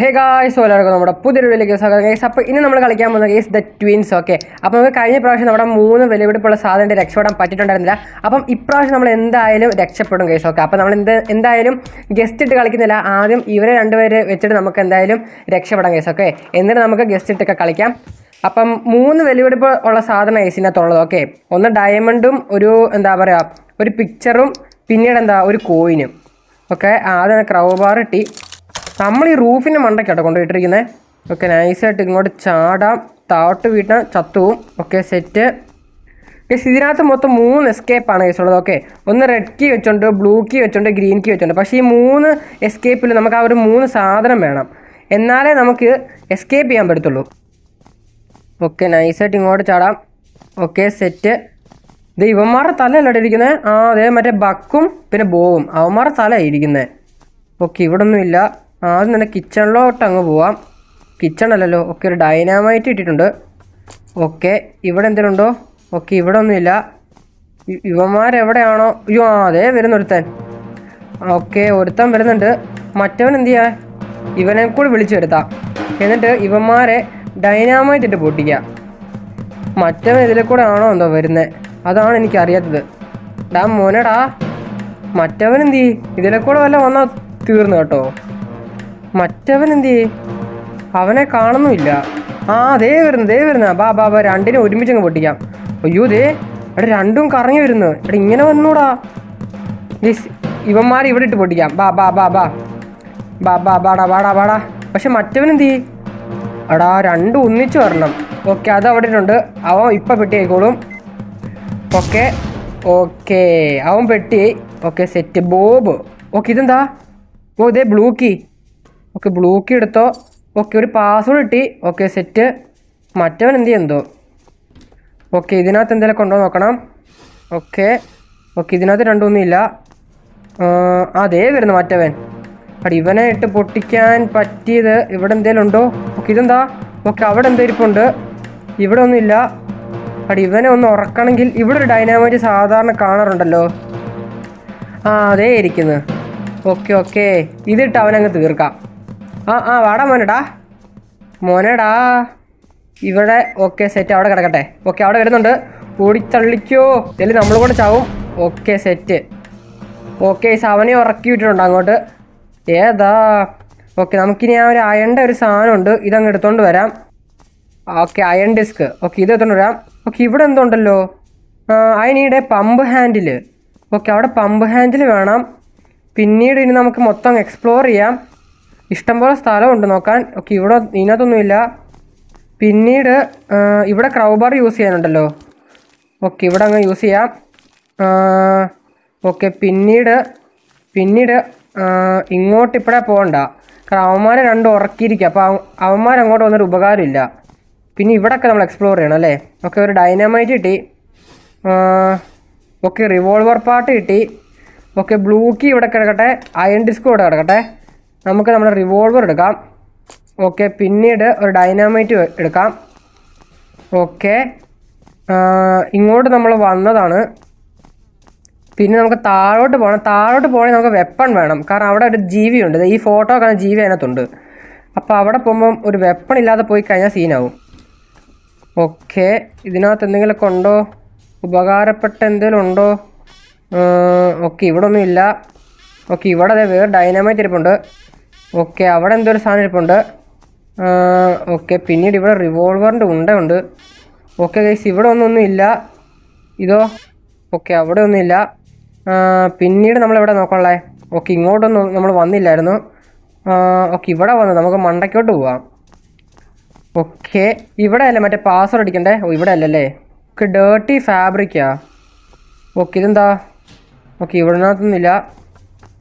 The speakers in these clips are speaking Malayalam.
ഹേ ഗായ്സ് എല്ലാവർക്കും നമ്മുടെ പുതിയൊരു വീഡിയോയിലേക്ക് സ്വാഗതം. ഗൈസ് അപ്പോൾ ഇനി നമ്മൾ കളിക്കാൻ പോകുന്ന ഗൈസ് ദ ട്വിൻസ് ഓക്കെ അപ്പോൾ നമുക്ക് കഴിഞ്ഞ പ്രാവശ്യം നമ്മുടെ മൂന്ന് വിലപിടിപ്പുള്ള സാധനം രക്ഷപ്പെടാൻ പറ്റിയിട്ടുണ്ടായിരുന്നില്ല. അപ്പം ഇപ്രാവശ്യം നമ്മൾ എന്തായാലും രക്ഷപ്പെടും ഗൈസ് ഓക്കെ അപ്പോൾ നമ്മൾ എന്ത് എന്തായാലും ഗസ്റ്റ് ഇട്ട് കളിക്കുന്നില്ല. ആദ്യം ഇവരെ രണ്ടുപേരെ വെച്ചിട്ട് നമുക്ക് എന്തായാലും രക്ഷപ്പെടാം ഗൈസ് ഓക്കെ എന്നിട്ട് നമുക്ക് ഗസ്റ്റ് ഇട്ടൊക്കെ കളിക്കാം. അപ്പം മൂന്ന് വിലപിടിപ്പ് ഉള്ള സാധനം ഗൈസിനകത്തുള്ളത് ഓക്കെ ഒന്ന് ഡയമണ്ടും ഒരു എന്താ പറയുക ഒരു പിക്ചറും പിന്നീട് എന്താ ഒരു കോയിനും ഓക്കെ ആദ്യം ക്രൗബാർ ഇട്ടി. നമ്മൾ ഈ റൂഫിന്റെ മണ്ടയ്ക്കാട്ടോ കൊണ്ടുപോയിട്ടിരിക്കുന്നത് ഓക്കെ നൈസായിട്ട് ഇങ്ങോട്ട് ചാടാം. താട്ട് വീട്ടാൻ ചത്തുവും ഓക്കെ സെറ്റ് ഗസ് ഇതിനകത്ത് മൊത്തം മൂന്ന് എസ്കേപ്പാണ് ആണ് ഉള്ളത്. ഓക്കെ ഒന്ന് റെഡ് കീ വെച്ചുണ്ട് ബ്ലൂ കീ വെച്ചുണ്ട് ഗ്രീൻ കീ വെച്ചുണ്ട്. പക്ഷേ ഈ മൂന്ന് എസ്കേപ്പിൽ നമുക്ക് ആ ഒരു മൂന്ന് സാധനം വേണം. എന്നാലേ നമുക്ക് എസ്കേപ്പ് ചെയ്യാൻ പറ്റത്തുള്ളൂ. ഓക്കെ നൈസായിട്ട് ഇങ്ങോട്ട് ചാടാം. ഓക്കെ സെറ്റ് ഇത് ഇവന്മാരുടെ തലയല്ലേ ഇരിക്കുന്നത് ആ അതെ മറ്റേ ബക്കും പിന്നെ ബോവും. അവന്മാരുടെ തലയായിരിക്കുന്നത് ഓക്കെ ഇവിടെ ഒന്നുമില്ല ആദ്യം തന്നെ കിച്ചണിലോട്ട് അങ്ങ് പോവാം. കിച്ചൺ അല്ലല്ലോ ഓക്കെ ഒരു ഡൈനാമൈറ്റ് ഇട്ടിട്ടുണ്ട്. ഓക്കെ ഇവിടെ എന്തെങ്കിലും ഉണ്ടോ ഓക്കെ ഇവിടെ ഒന്നുമില്ല. യുവന്മാരെവിടെയാണോ? അയ്യോ അതെ വരുന്ന ഒരുത്തൻ ഓക്കെ ഒരുത്തൻ വരുന്നുണ്ട്. മറ്റവൻ എന്ത് ചെയ്യാ? ഇവനെ കൂടി വിളിച്ചു വരുത്താം. എന്നിട്ട് ഇവന്മാരെ ഡൈനാമൈറ്റ് ഇട്ട് പൊട്ടിക്കാം മറ്റവൻ ഇതിൽ കൂടെ ആണോ എന്തോ വരുന്നത് അതാണ് എനിക്ക് അറിയാത്തത് ഡാ മോനടാ. മറ്റവൻ എന്ത് ചെയ്യും? ഇതിലെ കൂടെ വല്ല വന്നാൽ തീർന്നു കേട്ടോ. മറ്റവൻ എന്ത് ചെയ്യ്? അവനെ കാണുന്നുമില്ല. ആ ദേ വരുന്നു ദേ വരുന്ന. ബാ ബാ ബാ രണ്ടിനെ ഒരുമിച്ച് അങ്ങ് പൊട്ടിക്കാം. അയ്യോ ദേ എടാ രണ്ടും കറങ്ങി വരുന്നു. എടാ ഇങ്ങനെ വന്നൂടാ. ഗയ്സ്, ഇവന്മാരെ ഇവിടെ ഇട്ട് പൊട്ടിക്കാം. ബാ ബാ ബാ ബാ. ബാ ബാ ബാടാ ബാടാ ബാടാ. പക്ഷെ മറ്റവൻ എന്ത് ചെയ്യും? എടാ രണ്ടും ഒന്നിച്ച് വരണം. ഓക്കെ അത് അവിടെ ഇട്ടുണ്ട്. അവൻ ഇപ്പം പെട്ടി ആയിക്കോളും ഓക്കെ ഓക്കെ. അവൻ പെട്ടി ഓക്കെ സെറ്റ് ബോബ്. ഓക്കെ ഇതെന്താ? ഓ ഇതേ ബ്ലൂക്കി ഓക്കെ ബ്ലോക്ക് എടുത്തോ ഓക്കെ ഒരു പാസ്വേഡ് ഇട്ടി ഓക്കെ സെറ്റ് മറ്റവൻ എന്ത് ചെയ്യുന്നതോ ഓക്കെ ഇതിനകത്ത് എന്തെങ്കിലും കൊണ്ടോ നോക്കണം. ഓക്കെ ഓക്കെ ഇതിനകത്ത് രണ്ടൊന്നുമില്ല അതേ വരുന്നു മറ്റവൻ. അവിടെ ഇവനെ ഇട്ട് പൊട്ടിക്കാൻ പറ്റിയത് ഇവിടെ എന്തെങ്കിലും ഉണ്ടോ? ഓക്കെ ഇതെന്താ? ഓക്കെ അവിടെ എന്തോ ഇരിപ്പുണ്ട്. ഇവിടെ ഒന്നുമില്ല അവിടെ ഇവനെ ഒന്ന് ഉറക്കണമെങ്കിൽ ഇവിടെ ഒരു ഡൈനാമൈറ്റ് സാധാരണ കാണാറുണ്ടല്ലോ. ആ അതേ ഇരിക്കുന്നു. ഓക്കെ ഓക്കെ ഇതിട്ട് അവനങ്ങ് തീർക്കാം. ആ ആ വാടാ മോനെടാ. മോനെടാ. ഇവിടെ ഓക്കെ സെറ്റ് അവിടെ കിടക്കട്ടെ. ഓക്കെ അവിടെ വരുന്നുണ്ട്. ഓടിത്തള്ളിക്കോ. ഇതിൽ നമ്മൾ കൂടെ ചാവും. ഓക്കെ സെറ്റ് ഓക്കെ സവനെ ഉറക്കി വിട്ടിട്ടുണ്ട് അങ്ങോട്ട്. ഏതാ? ഓക്കെ നമുക്കിനി ആ ഒരു അയണ്ട ഒരു സാധനമുണ്ട്. ഇതങ്ങ് എടുത്തോണ്ട് വരാം. ഓക്കെ അയൺ ഡിസ്ക് ഓക്കെ ഇത് എടുത്തോണ്ട് വരാം. ഓക്കെ ഇവിടെ എന്തുണ്ടല്ലോ? അതിനീടെ പമ്പ് ഹാൻഡിൽ ഓക്കെ അവിടെ പമ്പ് ഹാൻഡിൽ വേണം. പിന്നീട് ഇനി നമുക്ക് മൊത്തം എക്സ്പ്ലോർ ചെയ്യാം. ഇഷ്ടംപോലെ സ്ഥലമുണ്ട് നോക്കാൻ. ഓക്കെ ഇവിടെ ഇതിനകത്തൊന്നുമില്ല. പിന്നീട് ഇവിടെ ക്രൗബാർ യൂസ് ചെയ്യാനുണ്ടല്ലോ. ഓക്കെ ഇവിടെ അങ്ങ് യൂസ് ചെയ്യാം. ഓക്കെ പിന്നീട് പിന്നീട് ഇങ്ങോട്ട് ഇപ്പോഴേ പോകണ്ട. കാരണം അവന്മാരെ രണ്ടും ഉറക്കിയിരിക്കുക അപ്പോൾ അവന്മാർ അങ്ങോട്ട് വന്നൊരു ഉപകാരമില്ല. പിന്നെ ഇവിടെയൊക്കെ നമ്മൾ എക്സ്പ്ലോർ ചെയ്യണം അല്ലേ? ഓക്കെ ഒരു ഡൈനാമൈറ്റ് കിട്ടി. ഓക്കെ റിവോൾവർ പാർട്ട് കിട്ടി. ഓക്കെ ബ്ലൂ കീ ഇവിടെ കിടക്കട്ടെ. അയൺ ഡിസ്ക് ഇവിടെ കിടക്കട്ടെ. നമുക്ക് നമ്മുടെ റിവോൾവർ എടുക്കാം. ഓക്കെ പിന്നീട് ഒരു ഡൈനാമൈറ്റ് എടുക്കാം. ഓക്കെ ഇങ്ങോട്ട് നമ്മൾ വന്നതാണ്. പിന്നെ നമുക്ക് താഴോട്ട് പോകണം. താഴോട്ട് പോകണമെങ്കിൽ നമുക്ക് വെപ്പൺ വേണം. കാരണം അവിടെ ഒരു ജീവിയുണ്ട്. ഈ ഫോട്ടോ കാണുന്ന ജീവി അതിനകത്തുണ്ട്. അപ്പോൾ അവിടെ പോകുമ്പം ഒരു വെപ്പൺ ഇല്ലാതെ പോയി കഴിഞ്ഞാൽ സീനാവും ഓക്കെ ഇതിനകത്ത് എന്തെങ്കിലുമൊക്കെ ഉണ്ടോ? ഉപകാരപ്പെട്ട എന്തെങ്കിലും ഉണ്ടോ? ഓക്കെ ഇവിടെ ഒന്നും ഇല്ല. ഓക്കെ ഇവിടെ അതെ വേറെ ഡൈനാമൈറ്റ് ഇരിപ്പുണ്ട്. ഓക്കെ അവിടെ എന്തോ ഒരു സാധനം ഇരിപ്പുണ്ട്. ഓക്കെ പിന്നീട് ഇവിടെ റിവോൾവറിന്റെ ഉണ്ട ഉണ്ട് ഓക്കെ ഗൈസ് ഇവിടെ ഒന്നൊന്നും ഇല്ല. ഇതോ? ഓക്കെ അവിടെ ഒന്നുമില്ല പിന്നീട് നമ്മൾ നോക്കണല്ലേ ഓക്കെ ഇങ്ങോട്ടൊന്നും നമ്മൾ വന്നില്ലായിരുന്നു. ഓക്കെ ഇവിടെ വന്നു. നമുക്ക് മണ്ടയ്ക്കോട്ട് പോവാം. ഓക്കെ ഇവിടെ അല്ലേ മറ്റേ പാസ്വേഡ് അടിക്കണ്ടേ? ഓ ഇവിടെ അല്ലല്ലേ? ഓക്കെ ഡേർട്ടി ഫാബ്രിക്കാ ഓക്കെ ഇതെന്താ? ഓക്കെ ഇവിടെ ഇവിടനകത്തൊന്നുമില്ല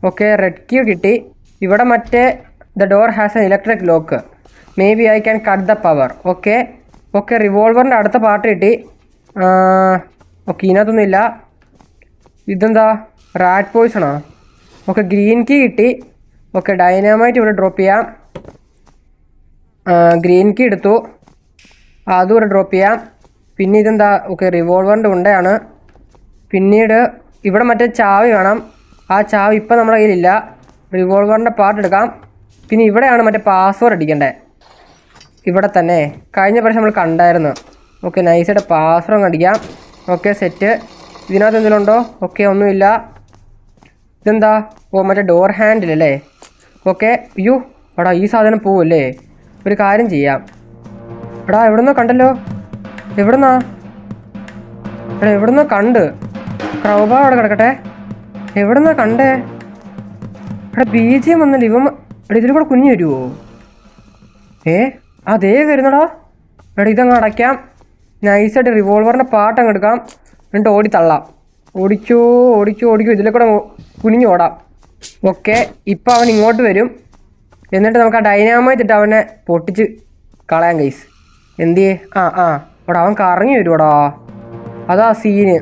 ഓക്കെ റെഡ് ക്യൂ കിട്ടി. ഇവിടെ മറ്റേ the door has an electric lock may be I can cut the power okay okay റിവോൾവറിന്റെ അടുത്ത പാർട്ട് കിട്ടി. ഓക്കെ ഇതിനകത്തൊന്നുമില്ല. ഇതെന്താ? റാറ്റ് പോയിസണോ ഓക്കെ ഗ്രീൻ കീ കിട്ടി. ഓക്കെ ഡൈനാമൈറ്റ് ഇവിടെ ഡ്രോപ്പ് ചെയ്യാം. ഗ്രീൻ കീ എടുത്തു. അതും ഇവിടെ ഡ്രോപ്പ് ചെയ്യാം. പിന്നെ ഇതെന്താ? ഓക്കെ റിവോൾവറിന്റെ ഉണ്ടയാണ്. പിന്നീട് ഇവിടെ മറ്റേ ചാവി വേണം. ആ ചാവി ഇപ്പം നമ്മുടെ കയ്യിലില്ല. റിവോൾവറിന്റെ പാർട്ട് എടുക്കാം. പിന്നെ ഇവിടെയാണ് മറ്റേ പാസ്വേഡ് അടിക്കേണ്ടത് ഇവിടെ തന്നെ. കഴിഞ്ഞ പ്രാവശ്യം നമ്മൾ കണ്ടായിരുന്നു. ഓക്കെ നൈസായിട്ട് പാസ്വേഡ് അടിക്കാം. ഓക്കെ സെറ്റ് ഇതിനകത്ത് എന്തെങ്കിലും ഉണ്ടോ ഓക്കെ ഒന്നുമില്ല. ഇതെന്താ? ഓ മറ്റേ ഡോർ ഹാൻഡിൽ അല്ലേ? ഓക്കെ അയ്യോ എടാ ഈ സാധനം പോവല്ലേ? ഒരു കാര്യം ചെയ്യാം. എടാ എവിടുന്നോ കണ്ടല്ലോ? എവിടുന്നാ? എടാ എവിടുന്നോ കണ്ട്. ക്രൗബ അവിടെ കിടക്കട്ടെ. എവിടുന്നാ കണ്ടേ? എടാ ബി ജി എം വന്നല്ലേ? ഇവൻ എടാ ഇതിൽ കൂടെ കുഞ്ഞു വരുമോ ഏ? അതേ വരുന്നടാ. എടാ ഇതങ്ങ് അടയ്ക്കാം. നൈസായിട്ട് റിവോൾവറിന്റെ പാട്ട് അങ്ങ് എടുക്കാം. എന്നിട്ട് ഓടി തള്ളാം. ഓടിക്കോ ഓടിക്കോ ഓടിക്കോ. ഇതിലെ കൂടെ കുനിഞ്ഞു ഓടാം. ഓക്കെ ഇപ്പം അവൻ ഇങ്ങോട്ട് വരും. എന്നിട്ട് നമുക്ക് ആ ഡൈനാമൈറ്റ് ഇട്ട് അവനെ പൊട്ടിച്ച് കളയാം കൈസ് എന്തിയേ ആ ആ. അവിടെ അവൻ കറങ്ങി വരുമോടാ അതാ സീന്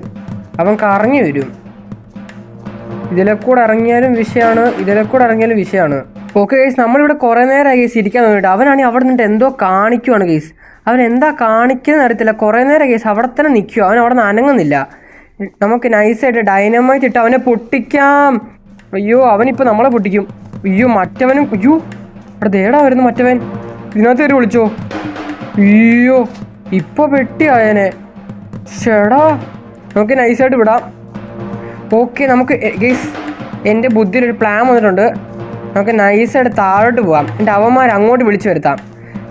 അവൻ കറങ്ങി വരും. ഇതിലെ കൂടെ ഇറങ്ങിയാലും വിഷയമാണ് ഇതിലെ കൂടെ ഇറങ്ങിയാലും വിഷയമാണ്. ഓക്കെ ഗൈസ് നമ്മളിവിടെ കുറേ നേരമായി ഗൈസ് ഇരിക്കാൻ വേണ്ടിയിട്ട് അവനാണെങ്കിൽ അവിടെ നിന്നിട്ട് എന്തോ കാണിക്കുവാണ് ഗൈസ് അവൻ എന്താ കാണിക്കുന്ന അറിയത്തില്ല. കുറേ നേരം ഗൈസ് അവിടെ തന്നെ നിൽക്കുക അവൻ അവിടെ നിന്ന് അനങ്ങുന്നില്ല. നമുക്ക് നൈസായിട്ട് ഡൈനമൈറ്റ് ഇട്ട് അവനെ പൊട്ടിക്കാം. അയ്യോ അവനിപ്പോൾ നമ്മളെ പൊട്ടിക്കും. അയ്യോ മറ്റവനും അയ്യോ അവിടെ ദേടാ വരുന്നു മറ്റവൻ. ഇതിനകത്ത് കയറി വിളിച്ചോ. അയ്യോ ഇപ്പോൾ പെട്ടിയായനെ ചേടാ നമുക്ക് നൈസായിട്ട് വിടാം. ഓക്കെ നമുക്ക് ഗൈസ് എന്റെ ബുദ്ധിയിൽ ഒരു പ്ലാൻ വന്നിട്ടുണ്ട്. നമുക്ക് നൈസായിട്ട് താഴോട്ട് പോകാം എന്റെ അവന്മാരെ അങ്ങോട്ട് വിളിച്ചു വരുത്താം.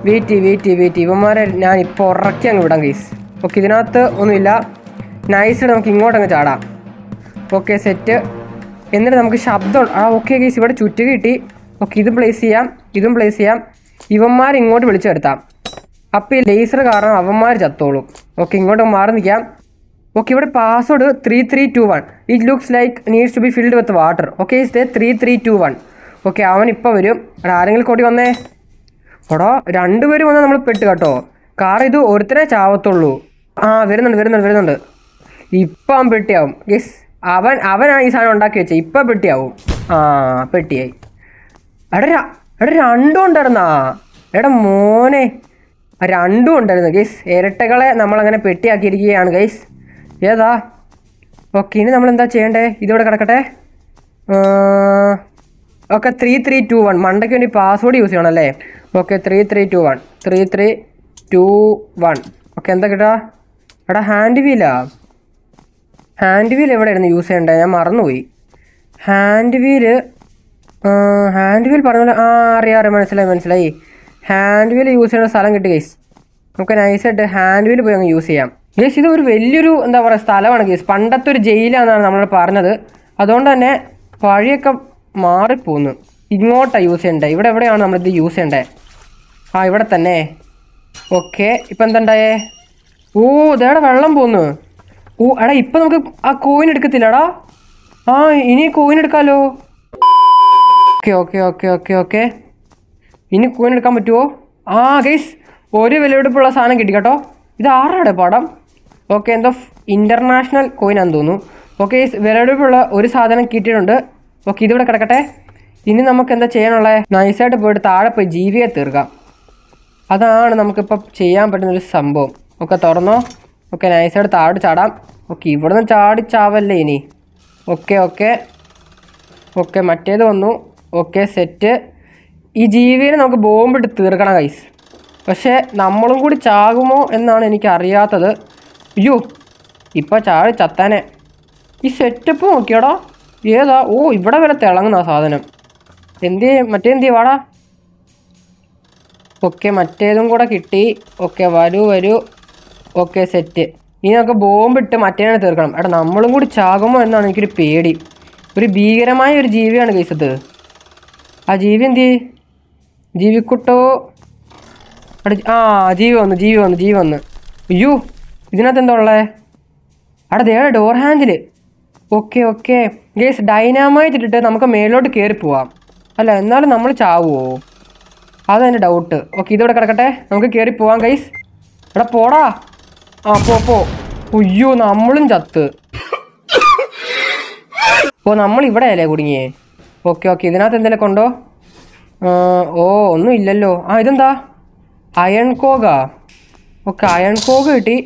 വെയിറ്റ് വെയിറ്റ് വെയിറ്റ് ഇവന്മാരെ ഞാൻ ഇപ്പോൾ ഉറക്കി അങ്ങ് വിടാം ഗൈസ് ഓക്കെ ഇതിനകത്ത് ഒന്നുമില്ല. നൈസായിട്ട് നമുക്ക് ഇങ്ങോട്ടങ്ങ് ചാടാം. ഓക്കെ സെറ്റ് എന്നിട്ട് നമുക്ക് ശബ്ദം ആ ഓക്കെ ഗൈസ് ഇവിടെ ചുറ്റു കിട്ടി. ഓക്കെ ഇത് പ്ലേസ് ചെയ്യാം. ഇതും പ്ലേസ് ചെയ്യാം. ഇവന്മാർ ഇങ്ങോട്ട് വിളിച്ചു വരുത്താം. അപ്പോൾ ഈ ലേസർ കാരണം അവന്മാർ ചത്തോളും. ഓക്കെ ഇങ്ങോട്ട് മാറി നിൽക്കാം. ഓക്കെ ഇവിടെ password three three two one it looks like needs to be filled with water okay is three three two one okay അവൻ ഇപ്പോൾ വരും. അവിടെ ആരെങ്കിലും കൂടി വന്നേ? എടാ രണ്ടുപേരും വന്നാൽ നമ്മൾ പെട്ട് കേട്ടോ. കാർ ഇത് ഒരുത്തരെ ചാവത്തുള്ളൂ. ആ വരുന്നുണ്ട് വരുന്നുണ്ട് വരുന്നുണ്ട്. ഇപ്പം അവൻ പെട്ടിയാവും. ഗസ് അവൻ അവനാ ഈ സാധനം ഉണ്ടാക്കി വെച്ചത് ഇപ്പം പെട്ടിയാവും. ആ പെട്ടിയായി. എടാ എടാ രണ്ടും ഉണ്ടായിരുന്നാ? എടാ മോനെ. രണ്ടും ഉണ്ടായിരുന്നു. ഗൈസ് ഇരട്ടകളെ നമ്മളങ്ങനെ പെട്ടിയാക്കിയിരിക്കുകയാണ് ഗൈസ് ഏതാ? ഓക്കെ ഇനി നമ്മൾ എന്താ ചെയ്യണ്ടേ? ഇതോടെ കിടക്കട്ടെ. Okay three three two one മണ്ടയ്ക്ക് വേണ്ടി പാസ്വേഡ് യൂസ് ചെയ്യണം അല്ലേ? Okay three three two one three three two one okay എന്താ കിട്ടാ എടാ ഹാൻഡ് വീലാ ഹാൻഡ് വീൽ എവിടെയായിരുന്നു യൂസ് ചെയ്യേണ്ടത് ഞാൻ മറന്നുപോയി. ഹാൻഡ് വീൽ ഹാൻഡ് വീൽ പറഞ്ഞ പോലെ ആ അറിയാം അറിയാം മനസ്സിലായി മനസ്സിലായി. ഹാൻഡ് വീൽ യൂസ് ചെയ്യുന്ന സ്ഥലം കിട്ടി ഗൈസ് നമുക്ക് നൈസായിട്ട് ഹാൻഡ് വീൽ പോയി അങ്ങ് യൂസ് ചെയ്യാം. ഗൈസ് ഇത് ഒരു വലിയൊരു എന്താ പറയുക സ്ഥലമാണ് ഗേസ് പണ്ടത്തെ ഒരു ജയിലാണെന്നാണ് നമ്മൾ പറഞ്ഞത്. അതുകൊണ്ട് തന്നെ വഴിയൊക്കെ മാറിപ്പോന്നു. ഇങ്ങോട്ടാണ് യൂസ് ചെയ്യേണ്ടത് ഇവിടെ എവിടെയാണ് നമ്മളിത് യൂസ് ചെയ്യേണ്ടത് ആ ഇവിടെ തന്നെ. ഓക്കെ ഇപ്പം എന്തുണ്ടായേ ഓ ഇതേടെ വെള്ളം പോന്നു. ഓ എടാ ഇപ്പം നമുക്ക് ആ കോയിൻ എടുക്കത്തില്ലടാ. ആ ഇനി കോയിൻ എടുക്കാമല്ലോ okay okay okay okay okay ഇനി കോയിൻ എടുക്കാൻ പറ്റുമോ ആ ഗൈസ് ഒരു വിലയെടുപ്പുള്ള സാധനം കിട്ടി കേട്ടോ. ഇത് ആരുടെ പടം? ഓക്കെ എന്തോ ഇന്റർനാഷണൽ കോയിനാന്ന് തോന്നുന്നു. ഓക്കെ വിലയെടുപ്പുള്ള ഒരു സാധനം കിട്ടിയിട്ടുണ്ട്. ഓക്കെ ഇതിവിടെ കിടക്കട്ടെ. ഇനി നമുക്ക് എന്താ ചെയ്യാനുള്ളത് നൈസായിട്ട് പോയിട്ട് താഴെ പോയി ജീവിയെ തീർക്കാം. അതാണ് നമുക്കിപ്പോൾ ചെയ്യാൻ പറ്റുന്നൊരു സംഭവം. ഒക്കെ തുറന്നോ? ഓക്കെ നൈസായിട്ട് താഴോട്ട് ചാടാം. ഓക്കെ ഇവിടെ ചാടി ചാവല്ലേ ഇനി? ഓക്കെ ഓക്കെ ഓക്കെ മറ്റേത് വന്നു. ഓക്കെ സെറ്റ് ഈ ജീവിയെ നമുക്ക് ബോംബിട്ട് തീർക്കണം കൈസ് പക്ഷേ നമ്മളും കൂടി ചാകുമോ എന്നാണ് എനിക്ക് അറിയാത്തത് അയ്യോ ഇപ്പം ചാടി ചത്താനെ. ഈ സെറ്റപ്പ് നോക്കിയാടാ. ഏതാ? ഓ ഇവിടെ വരെ തിളങ്ങുന്ന സാധനം. എന്തിയെ മറ്റേ എന്തിയെ വാടാ? ഓക്കെ മറ്റേതും കൂടെ കിട്ടി. ഓക്കെ വരൂ വരൂ. ഓക്കെ സെറ്റ് ഇനി നമുക്ക് ബോംബിട്ട് മറ്റേനെ തീർക്കണം. എടാ നമ്മളും കൂടി ചാകുമോ എന്നാണ് എനിക്കൊരു പേടി. ഒരു ഭീകരമായ ഒരു ജീവിയാണ് കേസത് ആ ജീവി എന്തി ജീവിക്കുട്ടോ. ആ ജീവി വന്നു ജീവി വന്നു ജീവി വന്നു. അയ്യോ. ഇതിനകത്ത് എന്താ ഉള്ളത് അവിടെ ദേടെ door handle okay okay guys dynamite ഇട്ടിട്ട് നമുക്ക് മേലോട്ട് കയറി പോവാം. അല്ല എന്നാലും നമ്മൾ ചാവുമോ അതെന്റെ ഡൗട്ട് ഓക്കെ ഇതോടെ കിടക്കട്ടെ. നമുക്ക് കയറി പോവാം ഗൈസ് എടാ പോടാ. ആ പോ പോ. അയ്യോ നമ്മളും ചത്ത്. ഓ നമ്മൾ ഇവിടെ അല്ലേ കുടുങ്ങിയേ? ഓക്കെ ഓക്കെ ഇതിനകത്ത് എന്തെങ്കിലും ഉണ്ടോ? ഓ ഒന്നും ഇല്ലല്ലോ. ആ ഇതെന്താ? അയൺ കോഗാ ഓക്കെ അയൺ കോഗ് കിട്ടി.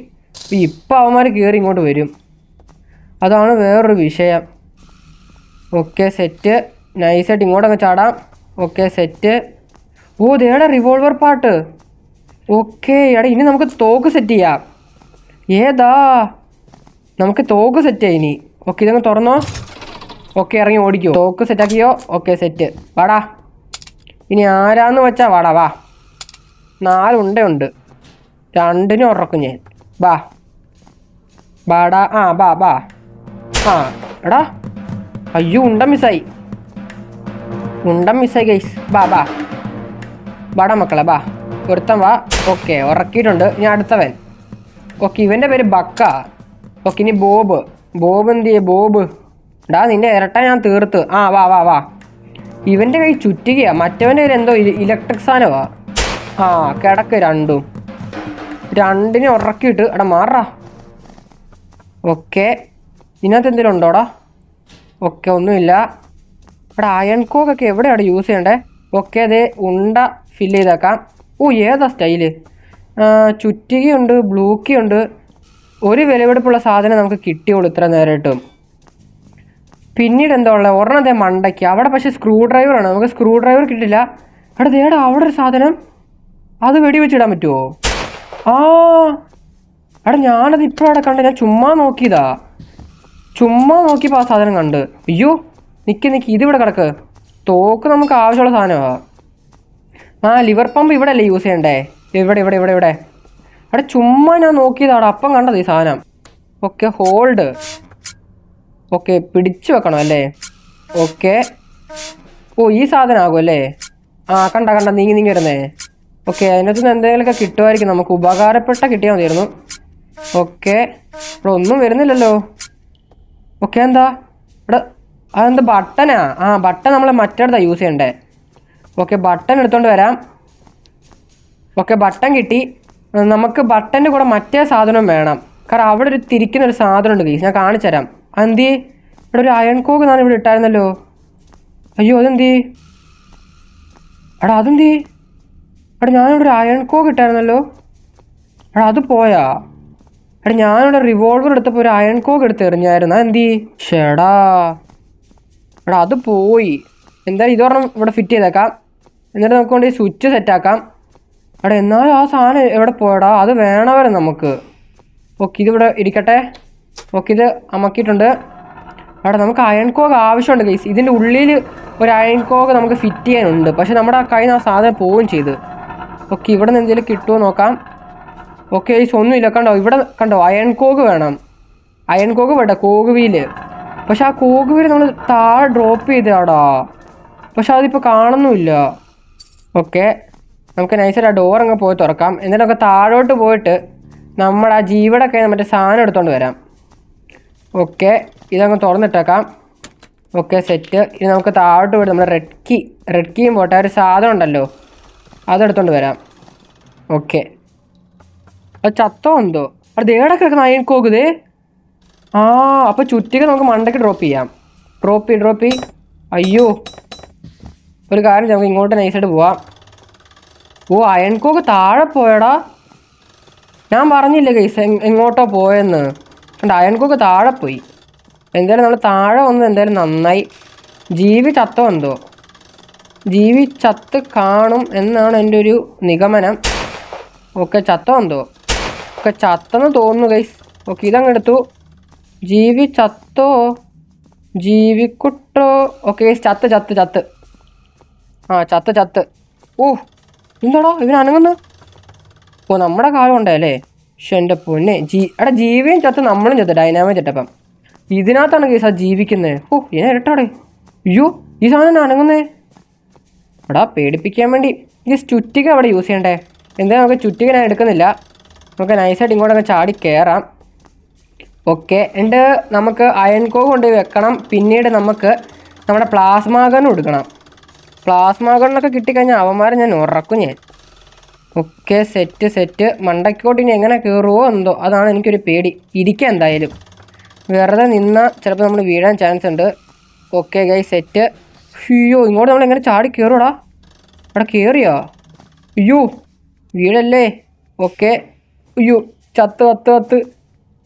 ഇപ്പം അവന്മാർ കയറി ഇങ്ങോട്ട് വരും. അതാണ് വേറൊരു വിഷയം. ഓക്കെ സെറ്റ് നൈസായിട്ട് ഇങ്ങോട്ടങ്ങ് ചാടാം. ഓക്കെ സെറ്റ് ഓ ദേടാ റിവോൾവർ പാട്ട് ഓക്കെ എടാ ഇനി നമുക്ക് തോക്ക് സെറ്റ് ചെയ്യാം. ഏതാ? നമുക്ക് തോക്ക് സെറ്റ് ചെയ്യാം ഇനി. ഓക്കെ ഇതങ്ങ് തുറന്നോ. ഓക്കെ ഇറങ്ങി ഓടിക്കോ. തോക്ക് സെറ്റാക്കിയോ ഓക്കെ സെറ്റ് വാടാ. ഇനി ആരാന്ന് വെച്ചാൽ വാടാ വാ. നാലുണ്ടയുണ്ട് രണ്ടിനും ഉറക്കും ഞാൻ. ബാ ബാടാ ആ ബാ ബാ. ആ എടാ. അയ്യോ ഉണ്ട മിസ്സായി. ഉണ്ട മിസ്സായി ഗൈസ് ബാ ബാ. ബാടാ മക്കളെ ബാ. ഒരുത്തൻ വാ. ഓക്കെ ഉറക്കിയിട്ടുണ്ട്. ഞാൻ അടുത്തവൻ. ഓക്കെ ഇവന്റെ പേര് ബക്ക. ഓക്കെ ഇനി ബോബ്. ബോബ് എന്ത് ചെയ്യേ? ബോബ്. ഡാ നിന്റെ ഇരട്ട ഞാൻ തീർത്ത്. ആ വാ വാ വാ. ഇവന്റെ കൈ ചുറ്റുകയാ. മറ്റവന്റെ കയ്യിൽ എന്തോ ഇലക്ട്രിക് സാധനമാ ആ കിടക്ക് രണ്ടും. രണ്ടിനെ ഉറക്കിയിട്ട് എടാ മാറാ ഓക്കെ. ഇതിനകത്ത് എന്തെങ്കിലും ഉണ്ടോടാ ഓക്കെ ഒന്നുമില്ല. ഇവിടെ അയൺ കോക്കൊക്കെ എവിടെയാണ് യൂസ് ചെയ്യണ്ടേ? ഓക്കെ അതെ ഉണ്ട ഫില്ല് ചെയ്തേക്കാം. ഓ ഏതാ സ്റ്റൈൽ? ചുറ്റികയുണ്ട് ബ്ലൂക്കിയുണ്ട്. ഒരു വിലപിടിപ്പുള്ള സാധനം നമുക്ക് കിട്ടിയുള്ളൂ ഇത്ര നേരമായിട്ടും. പിന്നീട് എന്താ ഉള്ളത് ഒരെണ്ണത്തെ മണ്ടയ്ക്ക്. അവിടെ പക്ഷേ സ്ക്രൂ ഡ്രൈവറാണ് നമുക്ക് സ്ക്രൂ ഡ്രൈവർ കിട്ടില്ല. എടാ ദേടാ അവിടെ ഒരു സാധനം. അത് വെടിവെച്ചിടാൻ പറ്റുമോ ആ എടാ ഞാനത് ഇപ്പോഴവിടെ കണ്ട് ഞാൻ ചുമ്മാ നോക്കിയതാ. ചുമ്മാ നോക്കിയപ്പോൾ ആ സാധനം കണ്ട്. അയ്യോ നിൽക്ക് നിൽക്ക് ഇതിവിടെ കിടക്ക്. തോക്ക് നമുക്ക് ആവശ്യമുള്ള സാധനമാണ് ആ ലിവർ പമ്പ് ഇവിടെ അല്ലേ യൂസ് ചെയ്യണ്ടേ? ഇവിടെ ഇവിടെ ഇവിടെ ഇവിടെ. അവിടെ ചുമ്മാ ഞാൻ നോക്കിയതാണ് അപ്പം കണ്ടത് ഈ സാധനം. ഓക്കെ ഹോൾഡ് ഓക്കെ പിടിച്ചു വെക്കണം അല്ലേ? ഓക്കെ ഓ ഈ സാധനം ആകും അല്ലേ? ആ കണ്ട കണ്ട നീങ്ങി നീങ്ങി വരുന്നേ. ഓക്കെ അതിനകത്ത് നിന്ന് എന്തെങ്കിലുമൊക്കെ കിട്ടുമായിരിക്കും. നമുക്ക് ഉപകാരപ്പെട്ട കിട്ടിയാൽ മതിയായിരുന്നു. ഓക്കെ. ഇവിടെ ഒന്നും വരുന്നില്ലല്ലോ. ഓക്കെ എന്താ? ഇവിടെ അതെന്താ ബട്ടനാ? ആ ബട്ടൺ നമ്മൾ മറ്റേടത്താ യൂസ് ചെയ്യണ്ടേ. ഓക്കെ ബട്ടൺ എടുത്തുകൊണ്ട് വരാം. ഓക്കെ ബട്ടൺ കിട്ടി. നമുക്ക് ബട്ടന്റെ കൂടെ മറ്റേ സാധനം വേണം. കാരണം അവിടെ ഒരു തിരിക്കുന്ന ഒരു സാധനം ഉണ്ട് ഗീസ് ഞാൻ കാണിച്ചു തരാം അതെന്തി? ഇവിടെ ഒരു അയൺ കോക്ക് ഞാൻ ഇവിടെ ഇട്ടായിരുന്നല്ലോ. അയ്യോ അതെന്തി? എടാ അതെന്തി? എടാ ഞാനിവിടെ ഒരു അയൺ കോക്ക് ഇട്ടായിരുന്നല്ലോ. എടാ അത് പോയാ. എടാ ഞാനിവിടെ റിവോൾവർ എടുത്തപ്പോൾ ഒരു അയൺ കോക്ക് എടുത്ത് എറിഞ്ഞായിരുന്നു. എന്തി ഷെടാ. എടാ അത് പോയി. എന്തായാലും ഇതൊരെണ്ണം ഇവിടെ ഫിറ്റ് ചെയ്തേക്കാം. എന്നിട്ട് നമുക്ക് കൊണ്ട് ഈ സ്വിച്ച് സെറ്റാക്കാം എടാ എന്നാലും ആ സാധനം എവിടെ പോയടാ? അത് വേണവരെ നമുക്ക്. ഓക്കെ ഇതിവിടെ ഇരിക്കട്ടെ. ഓക്കെ ഇത് അമക്കിയിട്ടുണ്ട് എടാ നമുക്ക് അയൺ കോക്ക് ആവശ്യമുണ്ട് ഗൈസ് ഇതിന്റെ ഉള്ളിൽ ഒരു അയൺ കോക്ക് നമുക്ക് ഫിറ്റ് ചെയ്യാനുണ്ട്. പക്ഷെ നമ്മുടെ കയ്യിൽ നിന്ന് ആ സാധനം പോവുകയും ചെയ്ത്. ഓക്കെ ഇവിടെ നിന്ന് എന്തെങ്കിലും കിട്ടുമോ നോക്കാം. ഓക്കെ ഈസ് ഒന്നുമില്ല കണ്ടോ ഇവിടെ കണ്ടോ അയൺ കോഗ് വേണം. അയൺ കോഗ് വേണ്ട കോക്ക് വീൽ പക്ഷെ ആ കോക്ക് വീൽ നമ്മൾ താഴെ ഡ്രോപ്പ് ചെയ്താടാ പക്ഷെ അതിപ്പോൾ കാണുന്നുമില്ല. ഓക്കെ നമുക്ക് നൈസായിട്ട് ആ ഡോർ അങ്ങ് പോയി തുറക്കാം. എന്നിട്ടൊക്കെ താഴോട്ട് പോയിട്ട് നമ്മുടെ ആ ജീവിടൊക്കെ മറ്റേ സാധനം എടുത്തുകൊണ്ട് വരാം. ഓക്കെ ഇതങ്ങ് തുറന്നിട്ടേക്കാം. ഓക്കെ സെറ്റ് ഇനി നമുക്ക് താഴോട്ട് പോയിട്ട് നമ്മുടെ റെഡ് കീ റെഡ് കീയും പോട്ടെ ഒരു സാധനം ഉണ്ടല്ലോ അതെടുത്തോണ്ട് വരാം. ഓക്കെ. അത് ചത്തോ എന്തോ അത് ദേടെ കിടക്കുന്ന അയൺ കോകുത് ആ അപ്പോൾ ചുറ്റിക നമുക്ക് മണ്ടയ്ക്ക് ഡ്രോപ്പ് ചെയ്യാം. ഡ്രോപ്പ് ചെയ്യ് ഡ്രോപ്പ് ചെയ്യ്. അയ്യോ. ഒരു കാര്യം നമുക്ക് ഇങ്ങോട്ട് നൈസായിട്ട് പോവാം. ഓ അയൺ കോക്ക് താഴെ പോയടാ. ഞാൻ പറഞ്ഞില്ലേ ഗൈസ് എങ്ങോട്ടോ പോയെന്ന്. കണ്ട അയൺ കോക്ക് താഴെ പോയി. എന്തായാലും നമ്മൾ താഴെ വന്ന് എന്തായാലും നന്നായി. ജീവി ചത്തോ എന്തോ ജീവി ചത്ത് കാണും എന്നാണ് എന്റെ ഒരു നിഗമനം. ഓക്കെ ചത്തോ എന്തോ ഒക്കെ ചത്തെന്ന് തോന്നുന്നു ഗൈസ് ഓക്കെ ഇതങ്ങ് എടുത്തു. ജീവി ചത്തോ? ജീവിക്കുട്ടോ? ഓക്കെ ഗൈസ് ചത്ത് ചത്ത് ചത്ത്. ആ ചത്ത് ചത്ത്. ഓ എന്താടോ? ഇവൻ അനങ്ങുന്നു. ഓ നമ്മുടെ കാലം ഉണ്ടായല്ലേ പക്ഷെ എന്റെ പൊന്നെ. ജീ എടാ ജീവിയും ചത്ത് നമ്മളും ചത്ത് ഡൈനാമോ ചട്ടപ്പം ഇതിനകത്താണ് കേസ് ആ ജീവിക്കുന്നത് ഓ ഇനെ ഇരട്ടാടെ അയ്യോ ഈ സാധനം അനങ്ങുന്നേ? എടാ പേടിപ്പിക്കാൻ വേണ്ടി. ഈ ചുറ്റിക അവിടെ യൂസ് ചെയ്യണ്ടേ? എന്തായാലും നമുക്ക് ചുറ്റിക ഞാൻ എടുക്കുന്നില്ല. നമുക്ക് നൈസായിട്ട് ഇങ്ങോട്ടൊക്കെ ചാടി കയറാം ഓക്കെ ഉണ്ട് നമുക്ക് അയൺ കോ കൊണ്ട് വെക്കണം. പിന്നീട് നമുക്ക് നമ്മുടെ പ്ലാസ്മാ ഗൺ എടുക്കണം പ്ലാസ്മാ ഗണ്ണൊക്കെ കിട്ടിക്കഴിഞ്ഞാൽ അവന്മാരെ ഞാൻ ഉറക്കും ഞാൻ. ഓക്കെ സെറ്റ് സെറ്റ് മണ്ടക്കോട്ട് ഇനി എങ്ങനെ കയറുമോ എന്തോ അതാണ് എനിക്കൊരു പേടി. ഇരിക്കുക എന്തായാലും. വെറുതെ നിന്നാൽ ചിലപ്പോൾ നമ്മൾ വീഴാൻ ചാൻസ് ഉണ്ട്. ഓക്കെ ഗൈ സെറ്റ് അയ്യോ ഇങ്ങോട്ട് നമ്മൾ എങ്ങനെ ചാടി കയറൂടാ അവിടെ കയറിയോ അയ്യോ വീടല്ലേ ഓക്കെ അയ്യോ ചത്ത് കത്ത് കത്ത്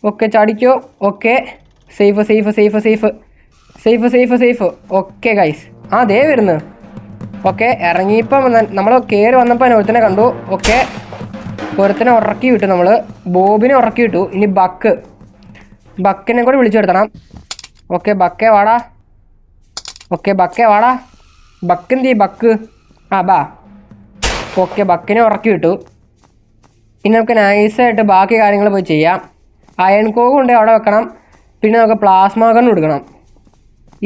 okay ചാടിക്കോ okay safe safe safe safe. Safe safe safe. Okay guys ആ ദേ വരുന്നു. ഓക്കെ ഇറങ്ങിയപ്പം നമ്മൾ കയറി വന്നപ്പോൾ തന്നെ ഒരുത്തനെ കണ്ടു. ഓക്കെ ഒരുത്തനെ ഉറക്കി വിട്ടു നമ്മൾ ബോബിനെ ഉറക്കി വിട്ടു. ഇനി ബക്ക്. ബക്കിനെ കൂടി വിളിച്ചു വരുത്തണം. ഓക്കെ ബക്കേ വാടാ. ഓക്കെ ബക്കേ വാടാ. ബക്ക് എന്ത് ബക്ക്? ആ ബാ. ഓക്കെ ബക്കിനെ ഉറക്കി വിട്ടു. ഇനി നമുക്ക് നൈസായിട്ട് ബാക്കി കാര്യങ്ങൾ പോയി ചെയ്യാം. അയൺ കോക്ക് ഉണ്ട് അവിടെ വെക്കണം. പിന്നെ നമുക്ക് പ്ലാസ്മ ഗൺ എടുക്കണം.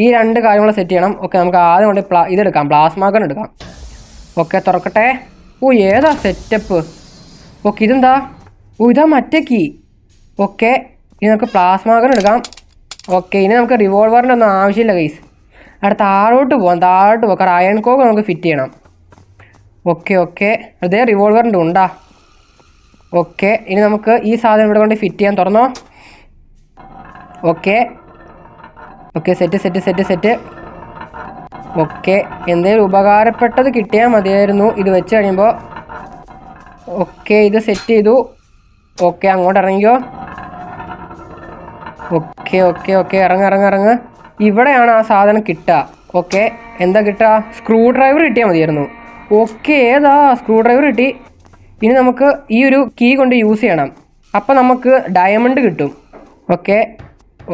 ഈ രണ്ട് കാര്യങ്ങൾ സെറ്റ് ചെയ്യണം. ഓക്കെ നമുക്ക് ആദ്യം കൊണ്ട് പ്ലാ ഇതെടുക്കാം പ്ലാസ്മ ഗൺ എടുക്കാം. ഓക്കെ തുറക്കട്ടെ. ഓ ഏതാ സെറ്റപ്പ് ഓക്കെ ഇതെന്താ? ഓ ഇതാ മറ്റേ കീ ഓക്കെ ഇനി നമുക്ക് പ്ലാസ്മ ഗൺ എടുക്കാം. ഓക്കെ ഇനി നമുക്ക് റിവോൾവറിന്റെ ഒന്നും ആവശ്യമില്ല കൈസ് അവിടെ താഴോട്ട് പോകാം താഴോട്ട് പോകാം കാരണം അയൺ കോക്ക് നമുക്ക് ഫിറ്റ് ചെയ്യണം. ഓക്കെ ഓക്കെ അതേ റിവോൾവറിന്റെ ഉണ്ടാ? ഓക്കെ ഇനി നമുക്ക് ഈ സാധനം ഇവിടെ കൊണ്ട് ഫിറ്റ് ചെയ്യാൻ തുറന്നോ? Okay okay set set set set okay എന്തെങ്കിലും ഉപകാരപ്പെട്ടത് കിട്ടിയാൽ മതിയായിരുന്നു. ഇത് വെച്ച് കഴിയുമ്പോൾ ഓക്കെ ഇത് സെറ്റ് ചെയ്തു. ഓക്കെ അങ്ങോട്ട് ഇറങ്ങിക്കോ. ഓക്കെ ഓക്കെ ഓക്കെ ഇറങ്ങ് ഇറങ്ങ് ഇറങ്ങ്. ഇവിടെയാണ് ആ സാധനം കിട്ടുക. ഓക്കെ എന്താ കിട്ടുക? സ്ക്രൂ ഡ്രൈവർ കിട്ടിയാൽ മതിയായിരുന്നു. ഓക്കെ ഏതാ സ്ക്രൂ ഡ്രൈവർ കിട്ടി? ഇനി നമുക്ക് ഈ ഒരു കീ കൊണ്ട് യൂസ് ചെയ്യണം. അപ്പോൾ നമുക്ക് ഡയമണ്ട് കിട്ടും. ഓക്കെ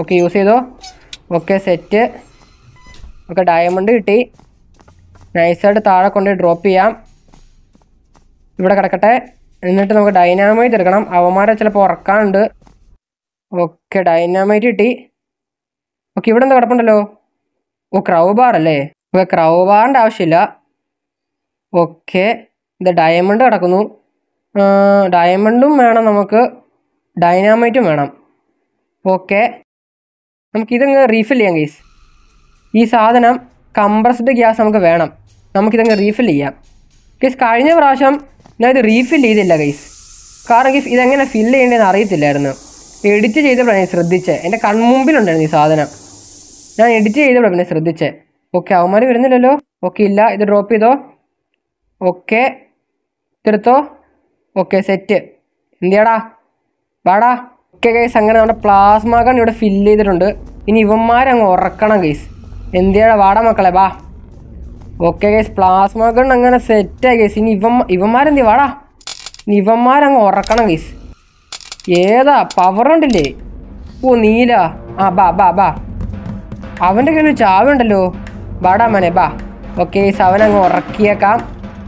ഓക്കെ യൂസ് ചെയ്തോ? ഓക്കെ സെറ്റ് ഓക്കെ ഡയമണ്ട് കിട്ടി. നൈസായിട്ട് താഴെ കൊണ്ട് ഡ്രോപ്പ് ചെയ്യാം. ഇവിടെ കിടക്കട്ടെ. എന്നിട്ട് നമുക്ക് ഡൈനാമൈറ്റ് എടുക്കണം. അവന്മാരെ ചിലപ്പോൾ ഉറക്കാനുണ്ട്. ഓക്കെ ഡൈനാമൈറ്റ് കിട്ടി. ഓക്കെ ഇവിടെ എന്താ കിടപ്പുണ്ടല്ലോ? ഓ ക്രൗ ബാർ അല്ലേ? ഓക്കെ ക്രൗ ബാറിന്റെ ആവശ്യമില്ല. ഓക്കെ ഇത് ഡയമണ്ട് കിടക്കുന്നു. ഡയമണ്ടും വേണം നമുക്ക്. ഡൈനാമൈറ്റും വേണം. ഓക്കെ നമുക്കിതങ്ങ് റീഫിൽ ചെയ്യാം ഗീസ് ഈ സാധനം കംപ്രസ്ഡ് ഗ്യാസ് നമുക്ക് വേണം. നമുക്കിതങ്ങ് റീഫിൽ ചെയ്യാം. ഗൈസ് കഴിഞ്ഞ പ്രാവശ്യം ഞാൻ ഇത് റീഫിൽ ചെയ്തില്ല ഗൈസ് കാരണം ഗീസ് ഇതെങ്ങനെ ഫില്ല് ചെയ്യേണ്ടതെന്ന് അറിയത്തില്ലായിരുന്നു. എഡിറ്റ് ചെയ്തപ്പോഴാണ് ഞാൻ ശ്രദ്ധിച്ചത് എന്റെ കൺമുമ്പിലുണ്ടായിരുന്നു ഈ സാധനം. ഞാൻ എഡിറ്റ് ചെയ്തപ്പോഴാണ് പിന്നെ ശ്രദ്ധിച്ചത് ഓക്കെ അവന്മാർ വരുന്നില്ലല്ലോ. ഓക്കെ ഇല്ല. ഇത് ഡ്രോപ്പ് ചെയ്തോ? ഓക്കെ ഇതെടുത്തോ? ഓക്കെ സെറ്റ് എന്തിയാടാ? വാടാ. ഓക്കെ ഗൈസ് അങ്ങനെ നമ്മുടെ പ്ലാസ്മ ഗൺ ഇവിടെ ഫില്ല് ചെയ്തിട്ടുണ്ട്. ഇനി ഇവന്മാരങ്ങ് ഉറക്കണം ഗൈസ് എന്തിയാടാ? വാടാ മക്കളെ വാ. ഓക്കെ ഗൈസ് പ്ലാസ്മ ഗൺ അങ്ങനെ സെറ്റായി ഗൈസ് ഇനി ഇവൻ ഇവന്മാരെന്തി വാടാ. ഇനി ഇവന്മാരങ്ങ് ഉറക്കണം ഗൈസ് ഏതാ? പവർ ഉണ്ടല്ലേ? ഓ നീല. ആ ബാ ബാ ബാ. അവന്റെ കയ്യിൽ ചാവുണ്ടല്ലോ വാടാ മനെ ബാ. ഓക്കെ ഗൈസ് അവനങ്ങ് ഉറക്കിയേക്കാം.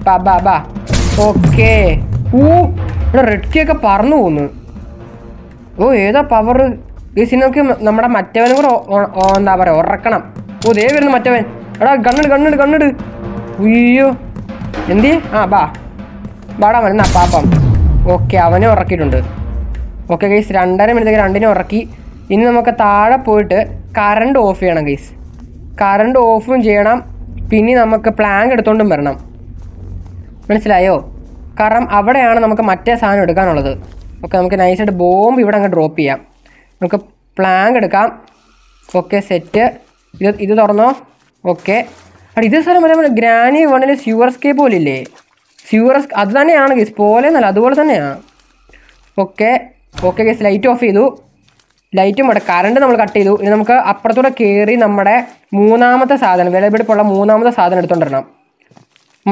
ബാ ബാ ബാ. ഓക്കെ. ഓ ഇവിടെ റെഡ് കീ ഒക്കെ പറന്നു പോകുന്നു ഓ ഏതാ പവർ ഈ സിനിമക്ക് നമ്മുടെ മറ്റവനും കൂടെ എന്താ പറയുക ഉറക്കണം. ഓ ദേ വരുന്നു മറ്റവൻ. എടാ കണ്ണിട് കണ്ണിട് കണ്ണിട് ഉയ്യോ. എന്തി? ആ ബാ. ബാടാ മരുന്നാ പാപ്പം ഓക്കെ അവനെ ഉറക്കിയിട്ടുണ്ട്. ഓക്കെ ഗൈസ് രണ്ടര മിനിറ്റ് രണ്ടിനെ ഉറക്കി. ഇനി നമുക്ക് താഴെ പോയിട്ട് കറണ്ട് ഓഫ് ചെയ്യണം ഗൈസ് കറണ്ട് ഓഫും ചെയ്യണം. പിന്നെ നമുക്ക് പ്ലാങ്ക് എടുത്തോണ്ടും വരണം. മനസ്സിലായോ? കാരണം അവിടെയാണ് നമുക്ക് മറ്റേ സാധനം എടുക്കാനുള്ളത്. ഓക്കെ നമുക്ക് നൈസായിട്ട് ബോംബ് ഇവിടെ അങ്ങ് ഡ്രോപ്പ് ചെയ്യാം. നമുക്ക് പ്ലാങ്ക് എടുക്കാം. ഓക്കെ സെറ്റ് ഇത് ഇത് തുറന്നോ? ഓക്കെ. അവിടെ ഇത് സ്ഥലം പറയുമ്പോൾ ഗ്രാനി വേണേൽ സ്യൂവർ സ്കേപ്പ് പോലെ ഇല്ലേ? സ്യൂവർ അത് തന്നെയാണ് ഗീസ് പോലെ എന്നല്ല അതുപോലെ തന്നെയാണ് okay. Okay guys light off ചെയ്തു. ലൈറ്റും ഇവിടെ കറണ്ട് നമ്മൾ കട്ട് ചെയ്തു. ഇനി നമുക്ക് അപ്പുറത്തൂടെ കയറി നമ്മുടെ മൂന്നാമത്തെ സാധനം വിലപിടിപ്പുള്ള മൂന്നാമത്തെ സാധനം എടുത്തുകൊണ്ടിരണം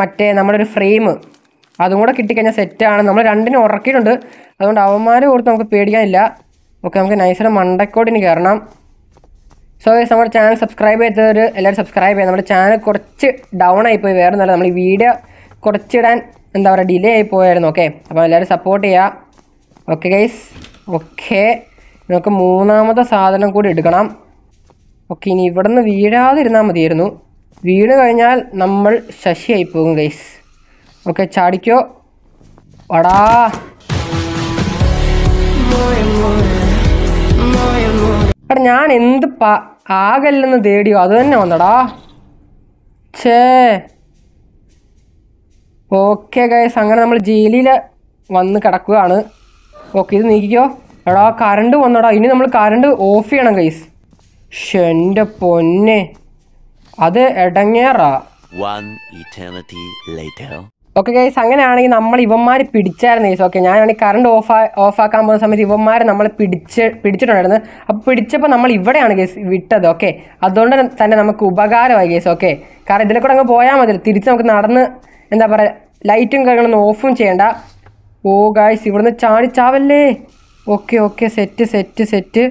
മറ്റേ നമ്മുടെ ഒരു ഫ്രെയിം അതും കൂടെ കിട്ടിക്കഴിഞ്ഞാൽ സെറ്റാണ് നമ്മൾ രണ്ടിനും ഉറക്കിയിട്ടുണ്ട്. അതുകൊണ്ട് അവന്മാരെ ഓർത്ത് നമുക്ക് പേടിക്കാനില്ല. ഓക്കെ നമുക്ക് നൈസായിട്ട് മണ്ടക്കോടിന് കയറണം സോ ഗൈസ് നമ്മുടെ ചാനൽ സബ്സ്ക്രൈബ് ചെയ്തവർ എല്ലാവരും സബ്സ്ക്രൈബ് ചെയ്യാം. നമ്മുടെ ചാനൽ കുറച്ച് ഡൗൺ ആയിപ്പോയി വേറെ ഒന്നുമല്ല നമ്മൾ ഈ വീഡിയോ കുറച്ചിടാൻ എന്താ പറയുക ഡിലേ ആയി പോയായിരുന്നു. ഓക്കെ അപ്പോൾ എല്ലാവരും സപ്പോർട്ട് ചെയ്യുക ഓക്കെ ഗൈസ് ഓക്കെ നമുക്ക് മൂന്നാമത്തെ സാധനം കൂടി എടുക്കണം. ഓക്കെ ഇനി ഇവിടെ നിന്ന് വീഴാതിരുന്നാൽ മതിയായിരുന്നു. വീണ് കഴിഞ്ഞാൽ നമ്മൾ ശശിയായി പോകും ഗൈസ് ഓക്കെ ചാടിക്കോ. വടാ. എടാ ഞാൻ എന്ത് പ ആകല്ലെന്ന് തേടിയോ? അത് തന്നെ വന്നടാ. ചേ ഓക്കെ ഗൈസ് അങ്ങനെ നമ്മൾ ജയിലിൽ വന്ന് കിടക്കുകയാണ്. ഓക്കെ ഇത് നീക്കിക്കോ. എടാ കറണ്ട് വന്നടാ. ഇനി നമ്മൾ കറണ്ട് ഓഫ് ചെയ്യണം ഗൈസ് ഷെന്റെ പൊന്നെ. അത് ഇടങ്ങേറാ. One eternity later. Okay guys അങ്ങനെയാണെങ്കിൽ നമ്മൾ ഇവന്മാർ പിടിച്ചായിരുന്നു ഗൈസ് ഓക്കെ ഞാനാണെങ്കിൽ കറണ്ട് ഓഫ് ഓഫ് ആക്കാൻ പോകുന്ന സമയത്ത് ഇവന്മാർ നമ്മൾ പിടിച്ച് പിടിച്ചിട്ടുണ്ടായിരുന്നു. അപ്പോൾ പിടിച്ചപ്പോൾ നമ്മൾ ഇവിടെയാണ് ഗൈസ് വിട്ടത്. ഓക്കെ അതുകൊണ്ട് തന്നെ നമുക്ക് ഉപകാരമായി ഗൈസ് ഓക്കെ കാരണം ഇതിലെ കൂടെ അങ്ങ് പോയാൽ മതി. തിരിച്ച് നമുക്ക് നടന്ന് എന്താ പറയുക ലൈറ്റും കാര്യങ്ങളൊന്നും ഓഫും ചെയ്യണ്ട. ഓ ഗായ്സ് ഇവിടുന്ന് ചാടി ചാവല്ലേ? Okay okay set set set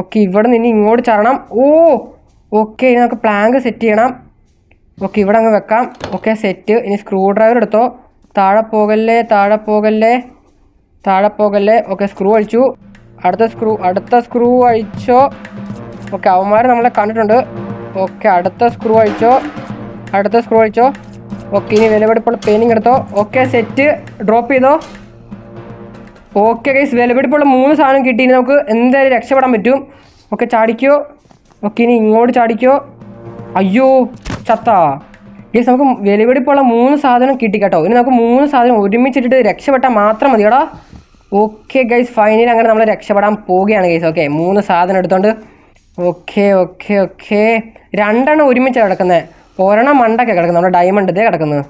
okay ഇവിടെ നിന്ന് ഇങ്ങോട്ട് ചാടണം. ഓ ഓക്കെ നമുക്ക് പ്ലാങ്ക് സെറ്റ് ചെയ്യണം. ഓക്കെ ഇവിടെ അങ്ങ് വെക്കാം. Okay set. ഇനി സ്ക്രൂ ഡ്രൈവർ എടുത്തോ. താഴെ പോകല്ലേ താഴെ പോകല്ലേ താഴെ പോകല്ലേ. ഓക്കെ സ്ക്രൂ അഴിച്ചു അടുത്ത സ്ക്രൂ അടുത്ത സ്ക്രൂ അഴിച്ചോ ഓക്കെ അവന്മാർ നമ്മളെ കണ്ടിട്ടുണ്ട്. ഓക്കെ അടുത്ത സ്ക്രൂ അഴിച്ചോ അടുത്ത സ്ക്രൂ അഴിച്ചോ ഓക്കെ ഇനി വിലപിടിപ്പുള്ള പെയിനിങ് എടുത്തോ. Okay set. ഡ്രോപ്പ് ചെയ്തോ. ഓക്കെ ഗൈസ് വിലപിടിപ്പുള്ള മൂന്ന് സാധനം കിട്ടി. ഇനി നമുക്ക് എന്തായാലും രക്ഷപ്പെടാൻ പറ്റും. ഓക്കെ ചാടിക്കോ. ഓക്കെ ഇനി ഇങ്ങോട്ട് ചാടിക്കോ. അയ്യോ. ചത്താ. ഗൈസ് നമുക്ക് വെളിവെടിപ്പുള്ള മൂന്ന് സാധനം കിട്ടി കേട്ടോ ഇനി നമുക്ക് മൂന്ന് സാധനം ഒരുമിച്ചിട്ടിട്ട് രക്ഷപ്പെട്ടാൽ മാത്രം മതി കേടാ ഓക്കെ ഗൈസ് ഫൈനലി അങ്ങനെ നമ്മൾ രക്ഷപ്പെടാൻ പോവുകയാണ് ഗൈസ് ഓക്കെ മൂന്ന് സാധനം എടുത്തോണ്ട്. ഓക്കെ ഓക്കെ ഓക്കെ രണ്ടെണ്ണം ഒരുമിച്ചാണ് കിടക്കുന്നത് ഒരെണ്ണം മണ്ടൊക്കെ കിടക്കുന്നത് നമ്മുടെ ഡയമണ്ട് ഇതേ കിടക്കുന്നത്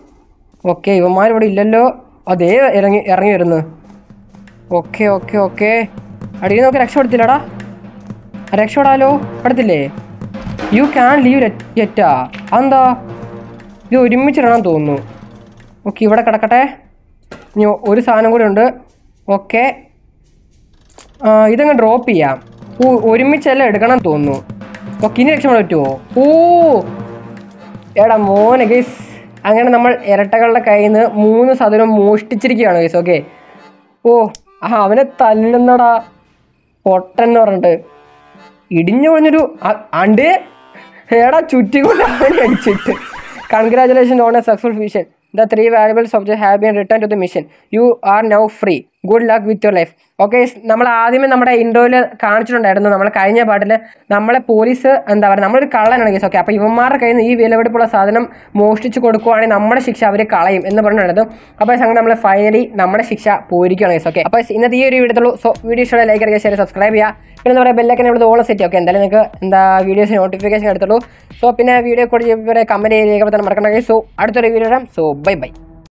ഓക്കെ ഇവന്മാർ ഇവിടെ ഇല്ലല്ലോ. അതേ ഇറങ്ങി ഇറങ്ങി വരുന്നു. ഓക്കെ ഓക്കെ ഓക്കെ അടിയിൽ നമുക്ക് രക്ഷപ്പെടുത്തില്ലടാ. രക്ഷപ്പെടാലോ? പെടത്തില്ലേ? യു ക്യാൻ ലീവ് യെറ്റാ അതെന്താ? ഇത് ഒരുമിച്ചിടണം തോന്നുന്നു. ഓക്കെ ഇവിടെ കിടക്കട്ടെ. ഇനി ഒരു സാധനം കൂടി ഉണ്ട്. ഓക്കെ ഇതങ്ങ് ഡ്രോപ്പ് ചെയ്യാം. ഓ ഒരുമിച്ചെല്ലാം എടുക്കണം തോന്നുന്നു. ഓക്കെ ഇനി രക്ഷപ്പെടാൻ പറ്റുമോ ഓ! എടാ മോനെ ഗൈസ് അങ്ങനെ നമ്മൾ ഇരട്ടകളുടെ കയ്യിൽ നിന്ന് മൂന്ന് സാധനം മോഷ്ടിച്ചിരിക്കുകയാണ് ഗൈസ് ഓക്കെ ഓ ആ അവനെ തല്ലുന്നടാ. പൊട്ടെന്ന് പറഞ്ഞിട്ട്. ഇടിഞ്ഞു പൊളിഞ്ഞൊരു അണ്ട് എടാ ചുറ്റിക്കൊണ്ട് അവനെ അടിച്ചിട്ട്. Congratulation on a successful mission the three valuables of have been return to the mission you are now free good luck with your life okay നമ്മൾ ആദ്യമേ നമ്മുടെ ഇൻട്രോയിൽ കാണിച്ചിട്ടുണ്ടായിരുന്നു. നമ്മൾ കഴിഞ്ഞ പാട്ടിൽ നമ്മളെ പോലീസ് എന്താ പറയുക നമ്മളൊരു കള്ളനാണ് കേസ് ഓക്കെ അപ്പോൾ ഇവന്മാരുടെ കയ്യിൽ നിന്ന് ഈ വിലപിടിപ്പുള്ള സാധനം മോഷ്ടിച്ച് കൊടുക്കുവാണെങ്കിൽ നമ്മുടെ ശിക്ഷ അവർ കളയും എന്ന് പറഞ്ഞിട്ടുണ്ടായിരുന്നു. അപ്പോൾ സംഗതി നമ്മൾ ഫൈനലി നമ്മുടെ ശിക്ഷ പോയിരിക്കുകയാണ് കേസ് ഓക്കെ അപ്പോൾ ഇന്നത്തെ ഈ ഒരു വീഡിയോ സോ വീഡിയോ ഇഷ്ടം ലൈക്ക് അടിക്കുക ശരി സബ്സ്ക്രൈബ് ചെയ്യുക. പിന്നെ എന്താ പറയുക ബെല്ലൊക്കെ ഇവിടെ ഓളം സെറ്റ് ഓക്കെ എന്തായാലും നിങ്ങൾക്ക് എന്താ വീഡിയോസ് നോട്ടിഫിക്കേഷൻ എടുത്തുള്ളൂ. സോ പിന്നെ വീഡിയോ കൂടി കമന്റ് ചെയ്യുക തന്നെ മറക്കണ്ട സോ അടുത്തൊരു വീഡിയോ ഇടാം. So bye bye